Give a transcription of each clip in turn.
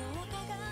強化が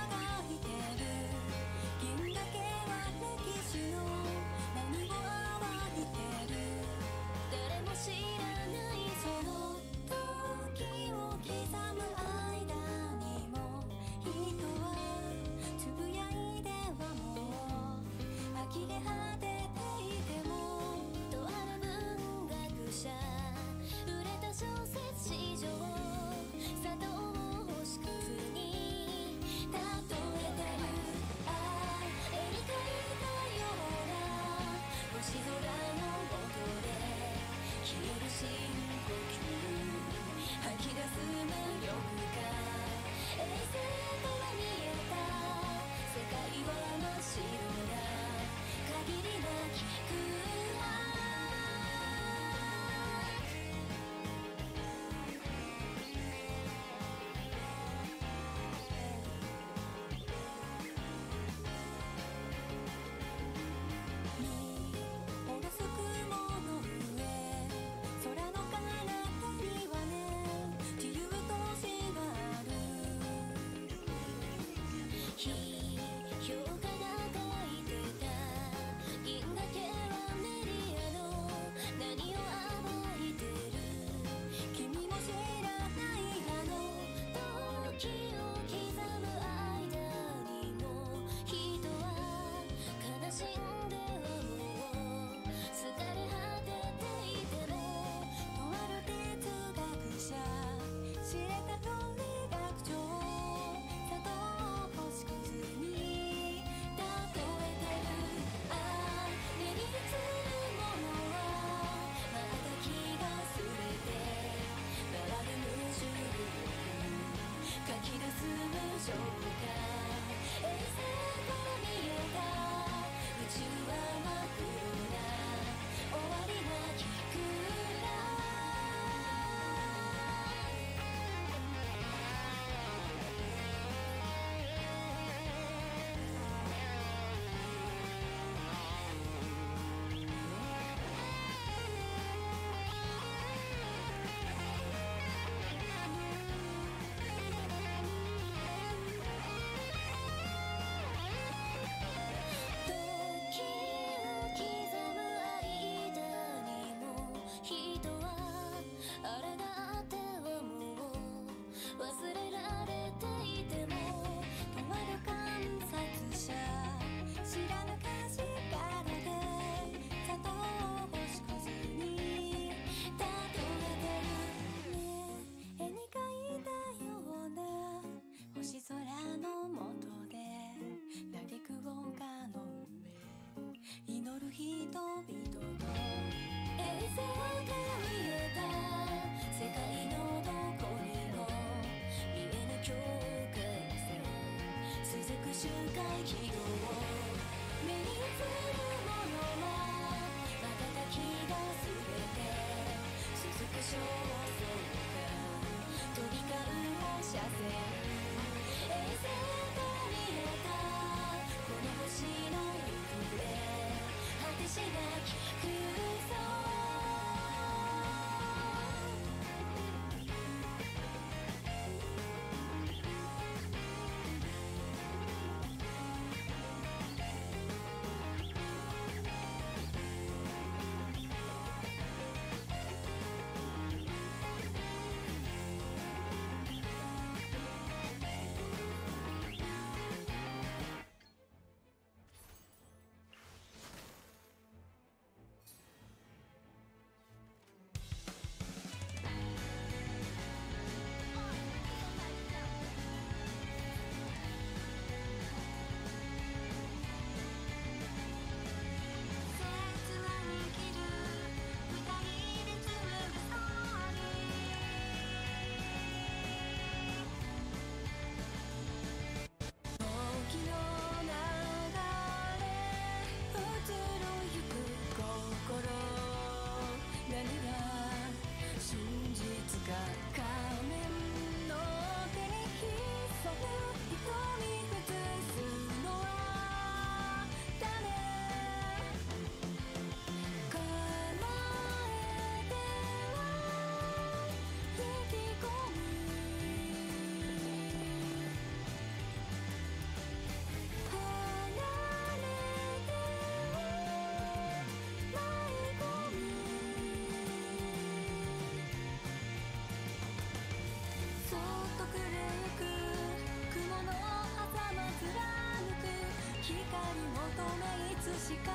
死了就不该。人々の衛星が見えた世界のどこにも見えぬ境界線続く瞬間軌道目に映るものは瞬きが全て続く飛び交う線が見えたこの星のしか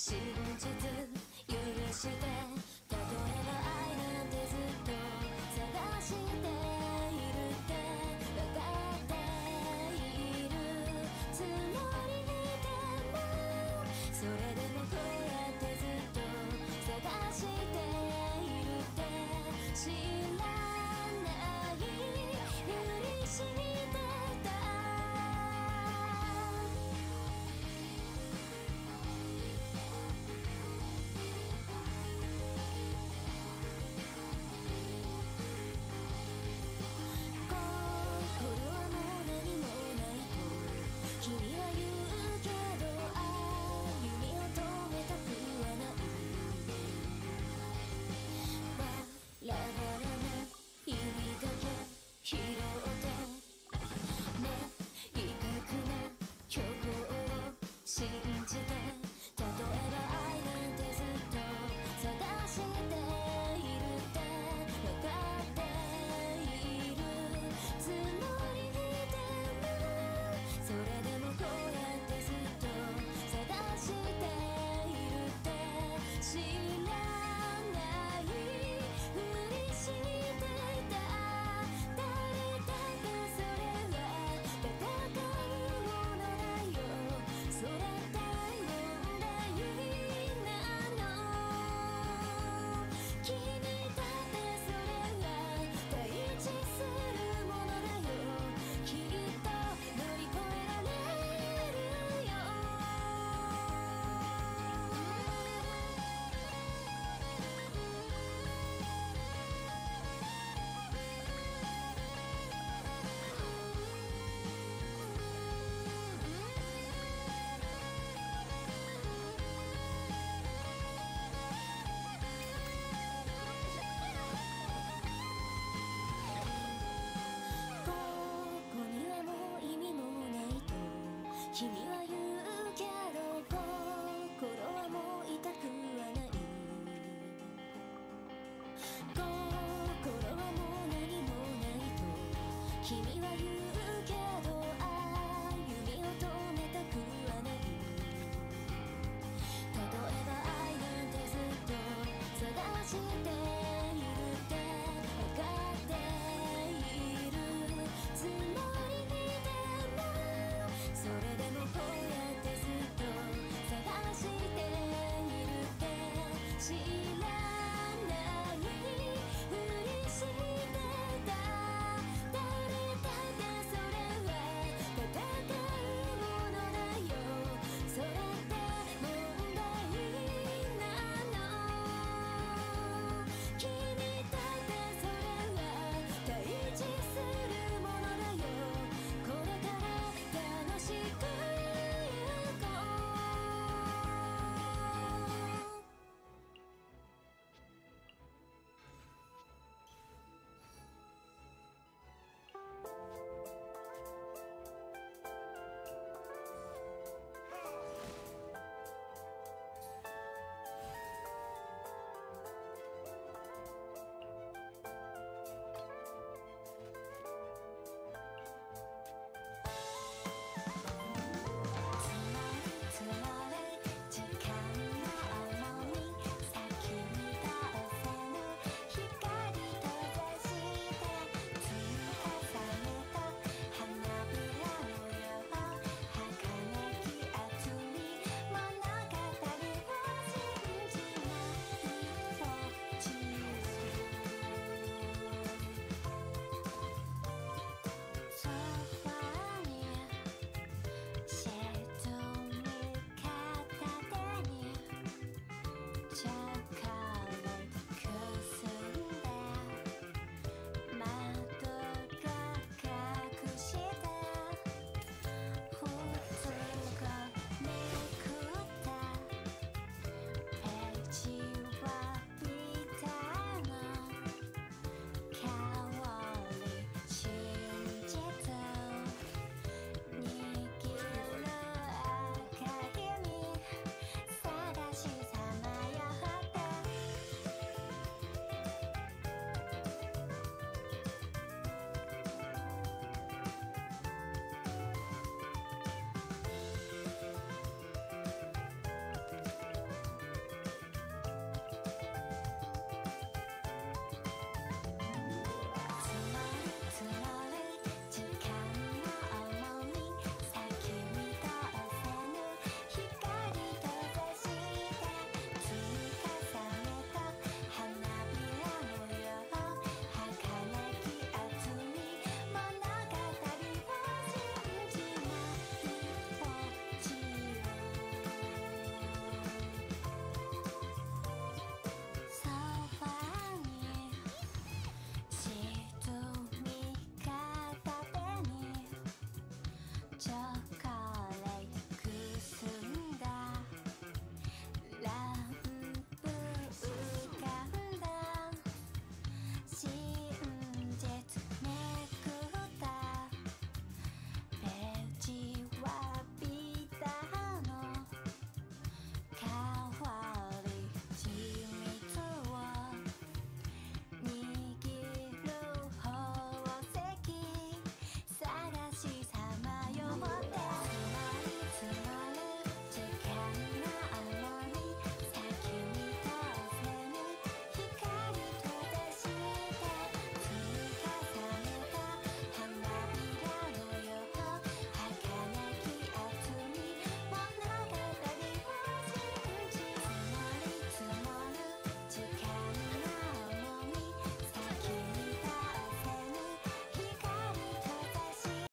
今真実許して君は言うけど心はもう痛くはない心はもう何もないと君は言う